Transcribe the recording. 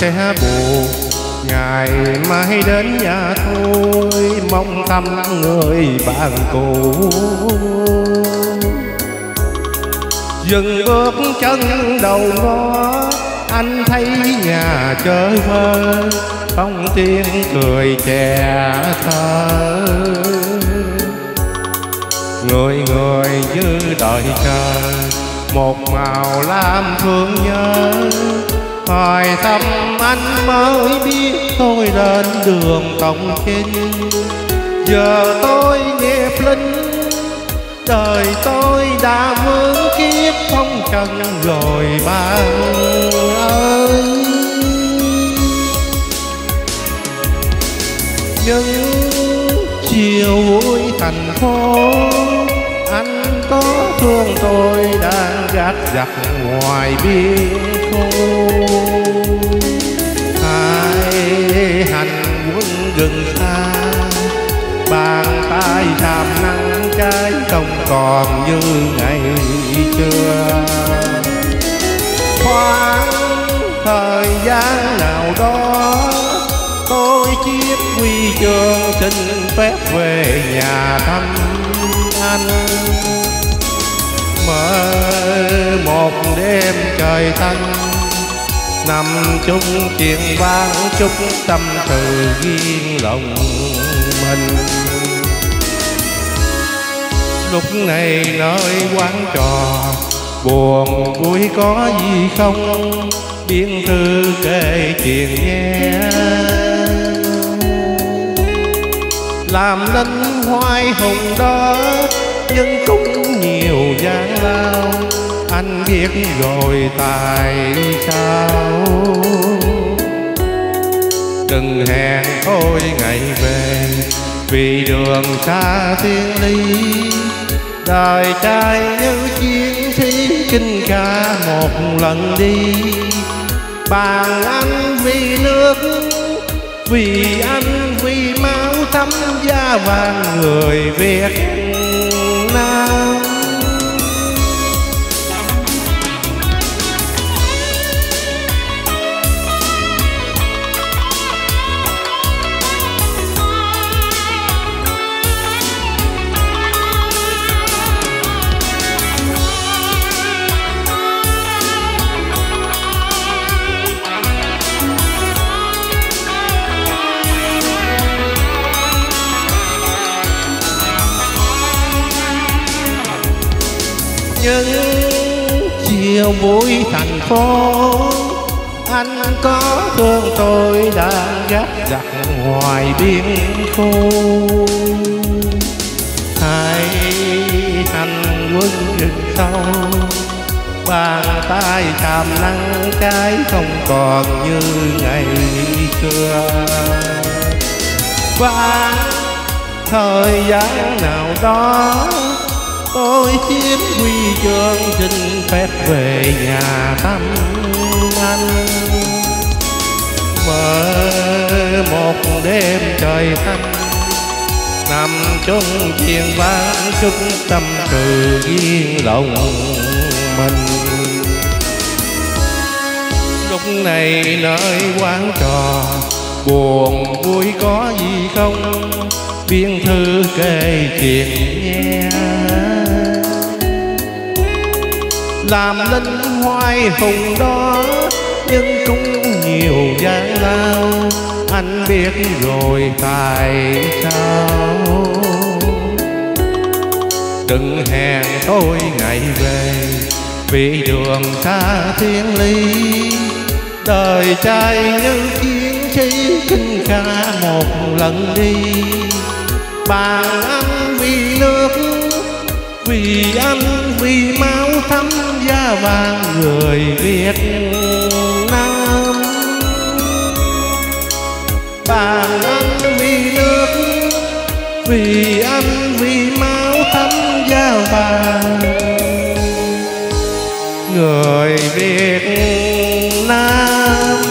sẽ buồn ngày mai đến nhà tôi, mong thăm người bạn cũ. Dừng bước chân đầu ngõ, anh thấy nhà chơi vơi không tiếng cười trẻ thơ. Người người như đợi chờ, một màu lam thương nhớ. Hỏi thăm anh mới biết tôi lên đường tổng kinh. Giờ tôi nghiệp linh, đời tôi đã vướng kiếp không cần rồi bạn ơi những chiều vui thành phố, anh có thương tôi đang gác giặc ngoài biên khô. Ai làm nắng trái không còn như ngày xưa. Khoảng thời gian nào đó, tôi chiếc quy chương xin phép về nhà thăm anh. Mơ một đêm trời thanh nằm chung chuyện vang chúc tâm từ riêng lòng mình lúc này nơi quán trò. Buồn vui có gì không? Biên thư kể chuyện nghe làm nên hoài hùng đó, nhưng cũng nhiều gian lao. Anh biết rồi tại sao? Đừng hẹn tôi ngày về, vì đường xa thiên lý đời trai như chiến sĩ kinh ca một lần đi. Bàn anh vì nước, vì anh vì máu thấm da vàng người Việt Nam. Những chiều vui thành phố. Anh có thương tôi đang gác giặc ngoài biên khu hãy hành quân rừng sâu, bàn tay chạm nắng trái không còn như ngày xưa. Và thời gian nào đó tôi chiếm quy chương xin phép về nhà thăm anh mơ một đêm trời thanh nằm chung chiền vang chúc tâm từ yên lòng mình. Lúc này nơi quán trò, buồn vui có gì không? Biên thư kể chuyện nghe làm linh hoài hùng đó, nhưng cũng nhiều gian lao. Anh biết rồi, tại sao? Đừng hẹn tôi ngày về, vì đường xa thiên ly đời trai như chiến sĩ kinh ca một lần đi. Bàn anh vì nước, vì anh vì máu thấm người Việt Nam. Bàn anh vì nước, vì anh vì máu thấm da vàng người Việt Nam.